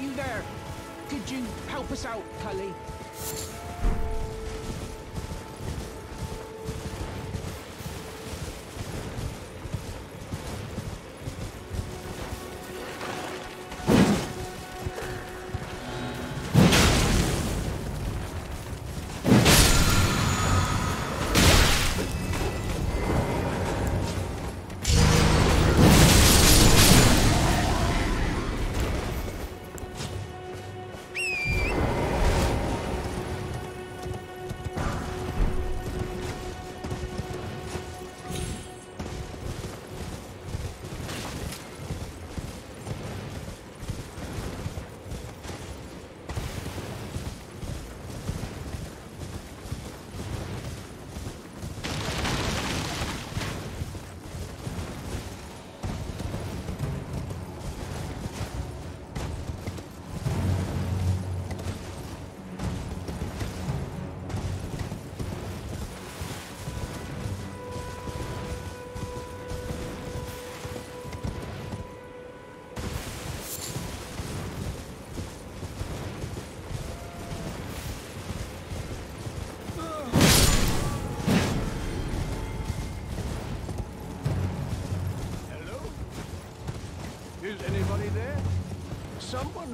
You there? Could you help us out, Cully?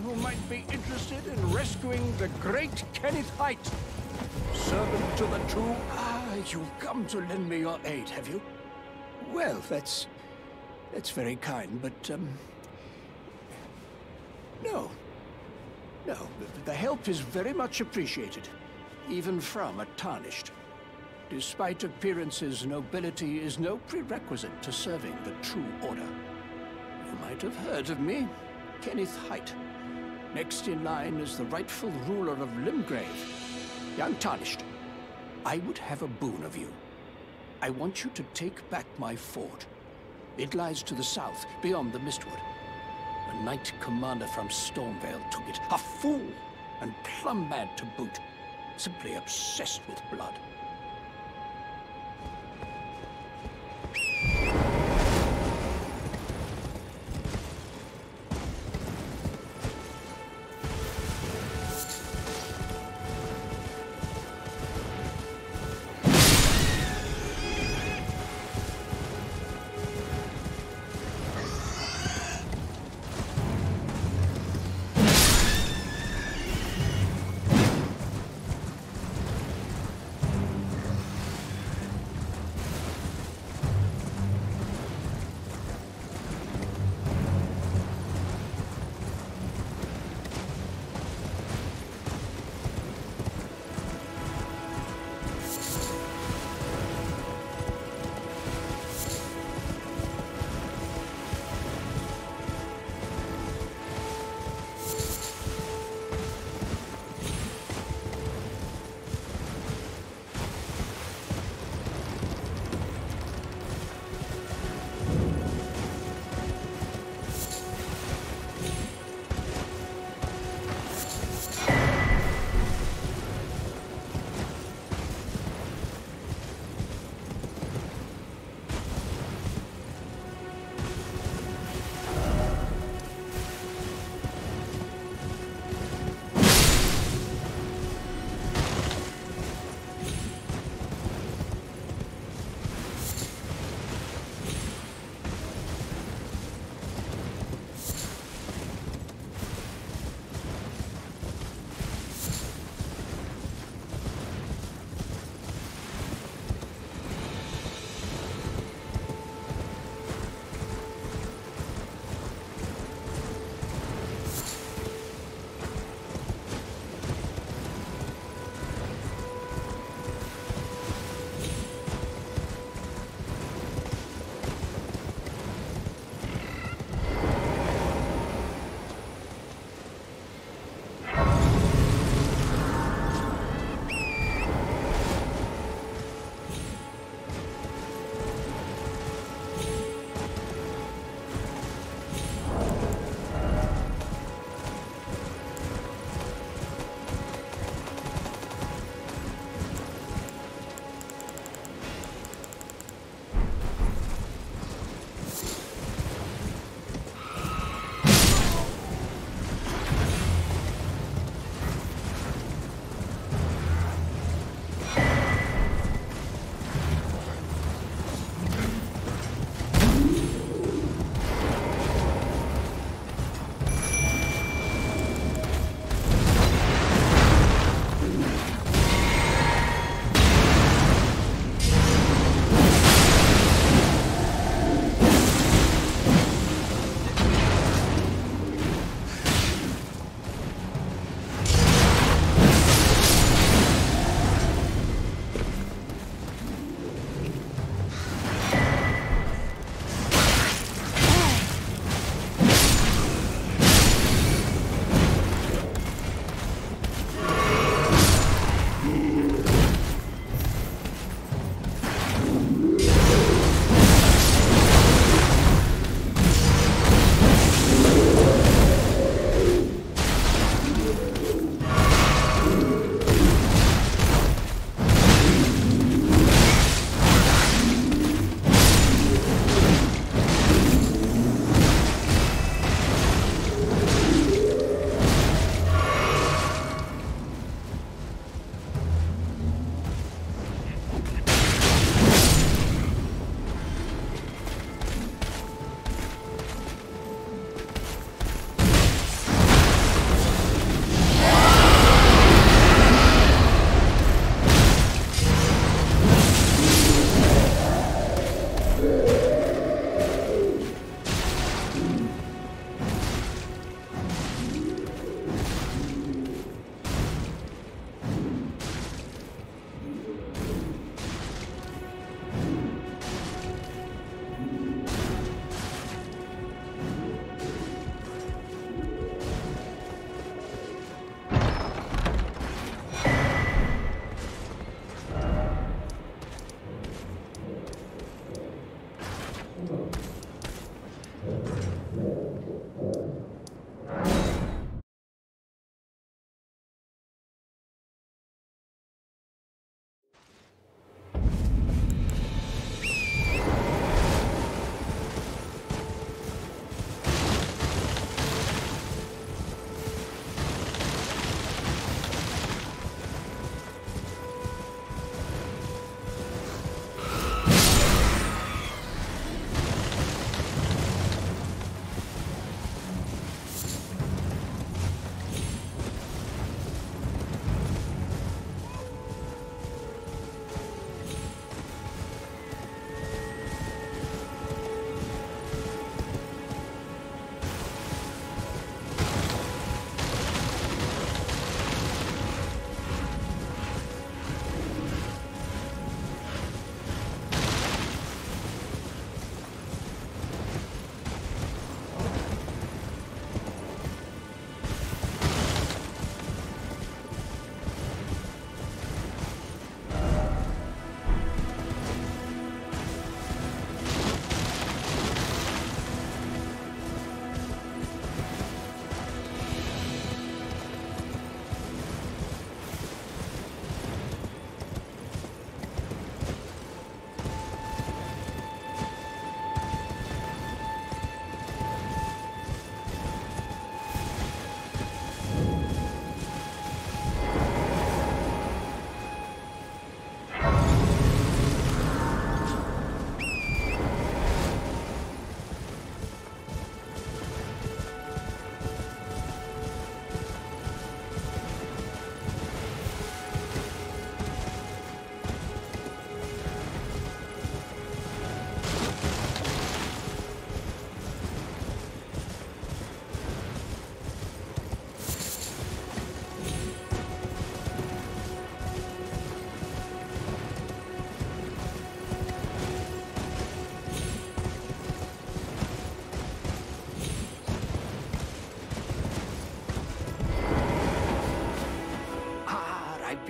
Who might be interested in rescuing the great Kenneth Haight? Servant to the true... Ah, you've come to lend me your aid, have you? Well, that's... that's very kind, but, um... No. No, the- help is very much appreciated. Even from a tarnished. Despite appearances, nobility is no prerequisite to serving the true order. You might have heard of me, Kenneth Haight. Next in line is the rightful ruler of Limgrave, young Untarnished. I would have a boon of you. I want you to take back my fort. It lies to the south, beyond the Mistwood. A knight commander from Stormveil took it. A fool! And plumb mad to boot. Simply obsessed with blood.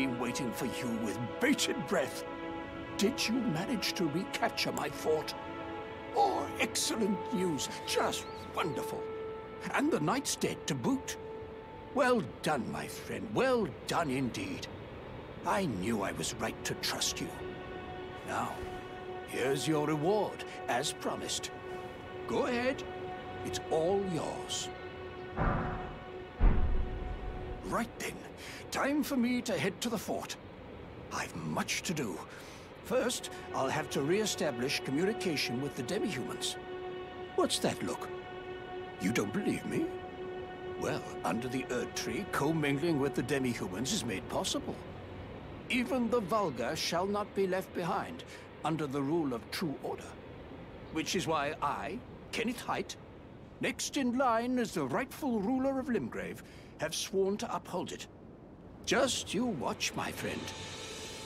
Waiting for you with bated breath. Did you manage to recapture my fort? Oh, excellent news. Just wonderful. And the knight's dead to boot. Well done, my friend. Well done indeed. I knew I was right to trust you. Now, here's your reward, as promised. Go ahead. It's all yours. Right then. Time for me to head to the fort. I've much to do. First, I'll have to re-establish communication with the demi-humans. What's that look? You don't believe me? Well, under the Erd Tree, commingling with the demi-humans is made possible. Even the vulgar shall not be left behind, under the rule of true order. Which is why I, Kenneth Haight, next in line as the rightful ruler of Limgrave, have sworn to uphold it. Just you watch, my friend.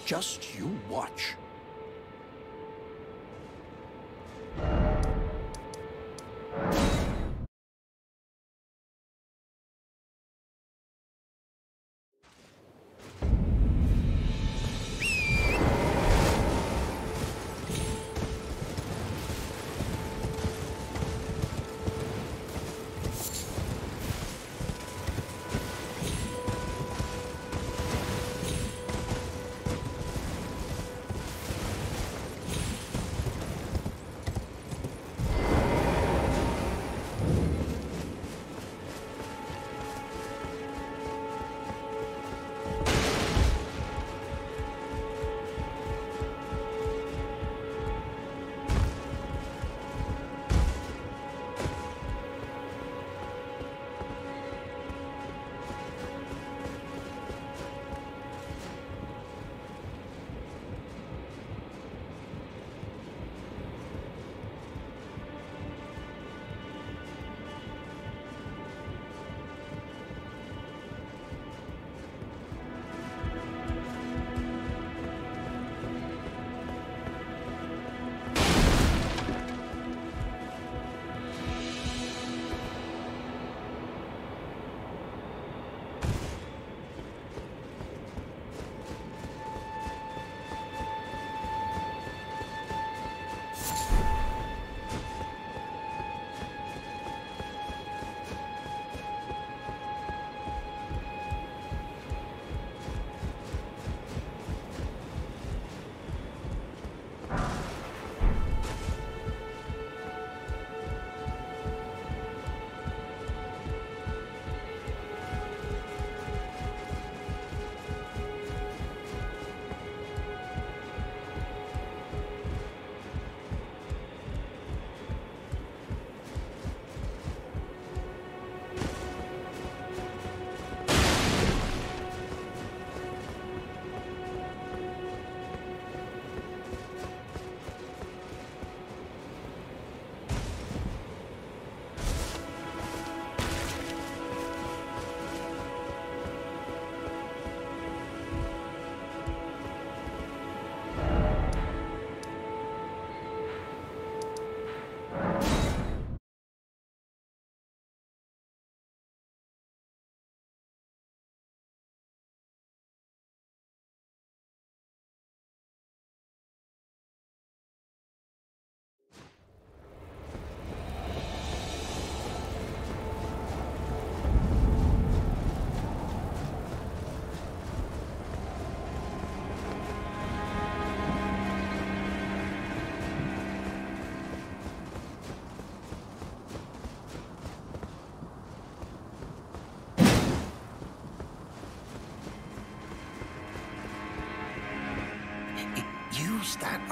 Just you watch.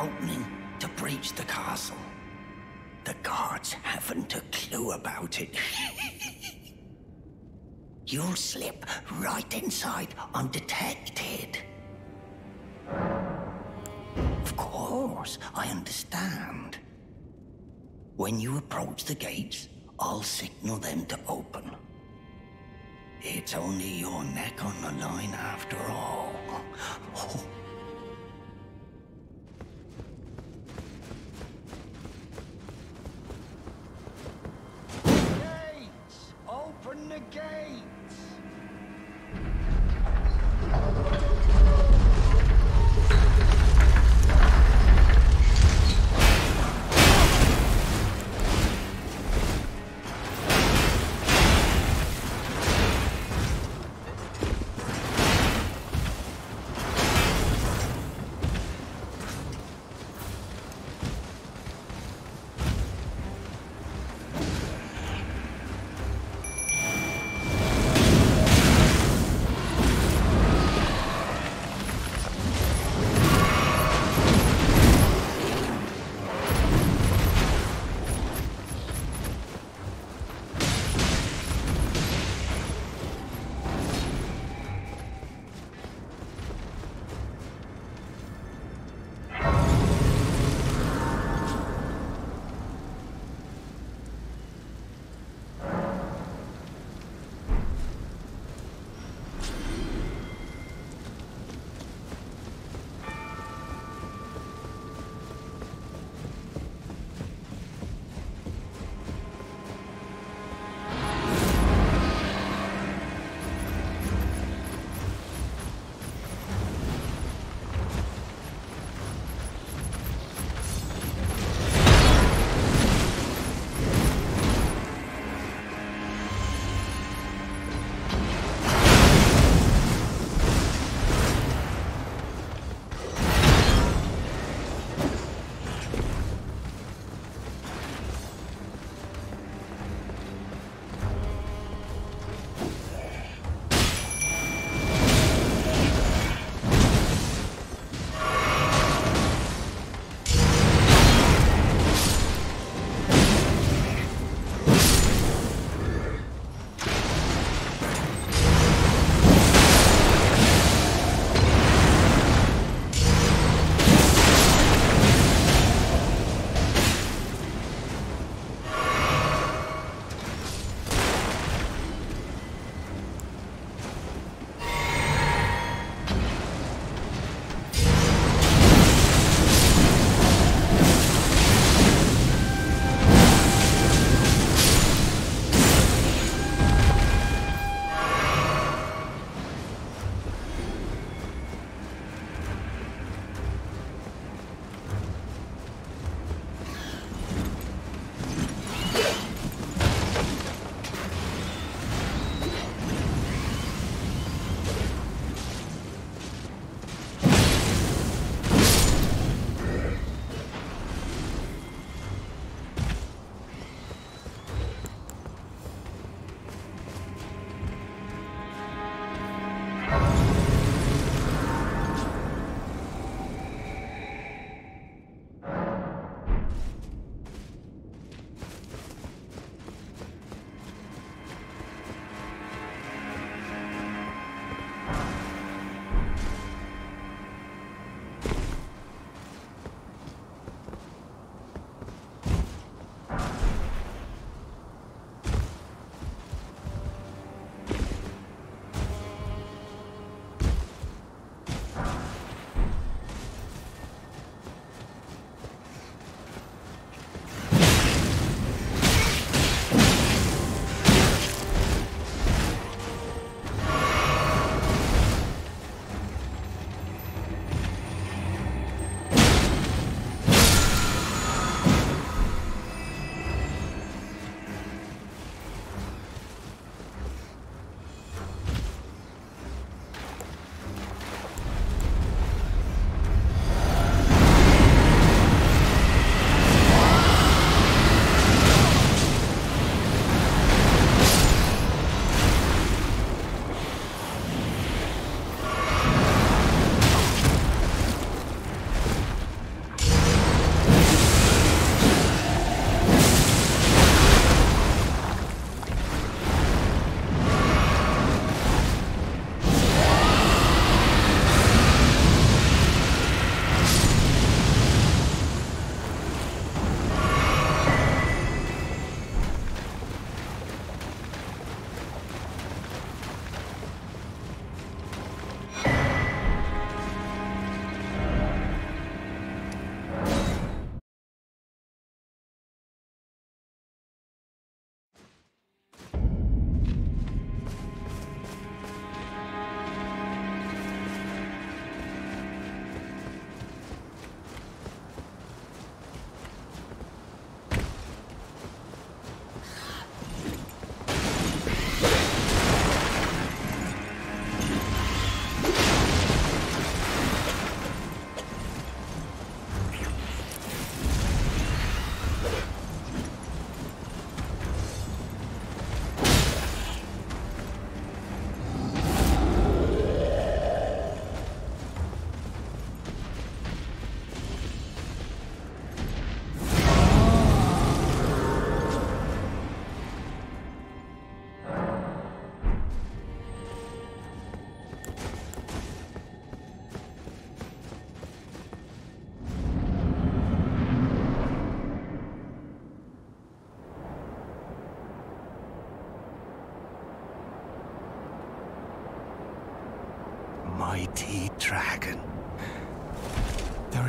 Opening to breach the castle. The guards haven't a clue about it. You'll slip right inside undetected. Of course, I understand. When you approach the gates, I'll signal them to open. It's only your neck on the line after all.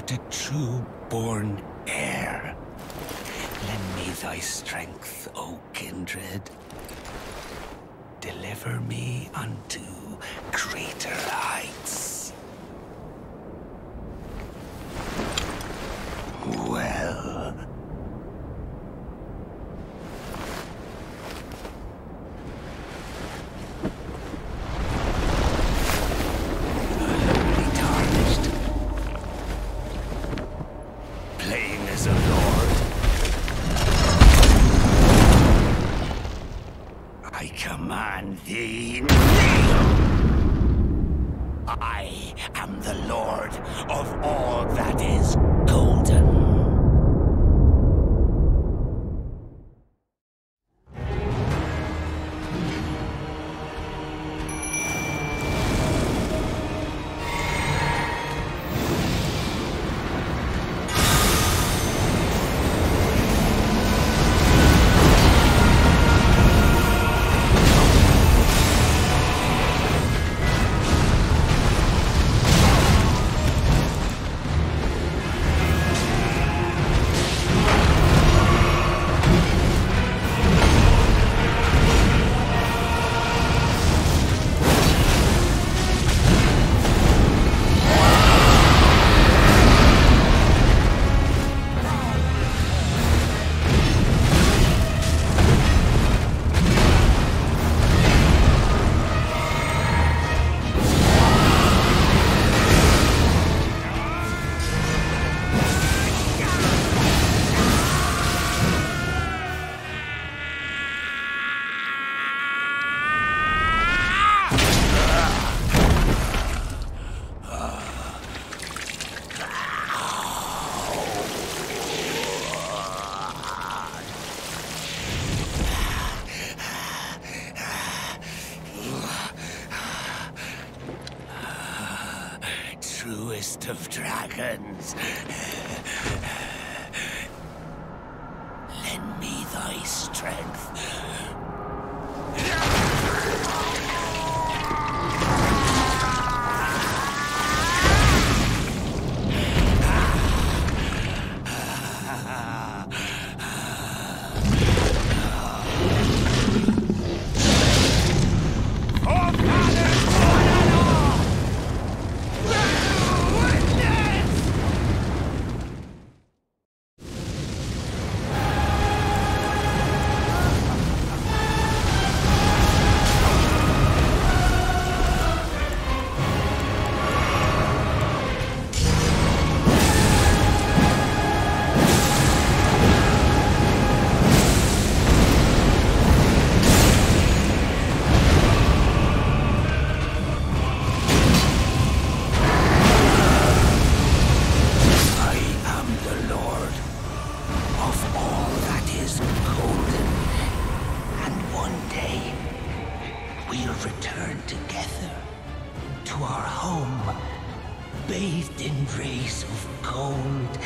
Thou'rt a true born heir. Lend me thy strength, O kindred. Deliver me unto greater heights. To our home, bathed in rays of gold